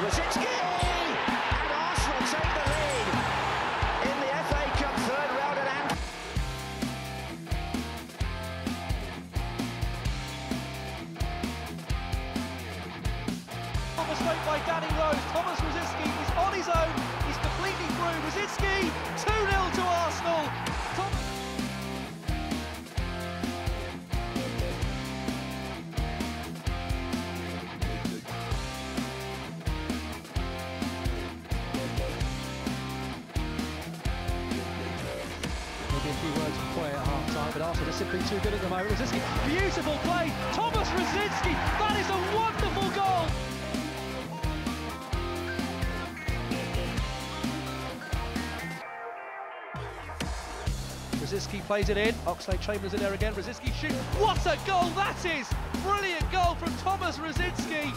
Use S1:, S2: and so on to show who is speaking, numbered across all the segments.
S1: Rosicky! And Arsenal take the lead in the FA Cup third round at Anfield.
S2: mistake by Danny Rose. Tomas Rosicky few words of quiet at half time, but Arsenal are simply too good at the moment. Rosicky, beautiful play. Tomas Rosicky, that is a wonderful goal. Rosicky plays it in. Oxlade Chamberlain in there again. Rosicky shoots. What a goal that is! Brilliant goal from Tomas Rosicky.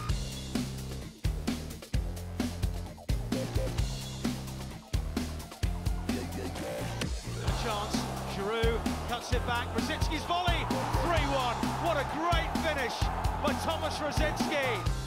S3: chance. Giroud cuts it back. Rosicky's volley, 3-1. What a great finish by Tomas Rosicki.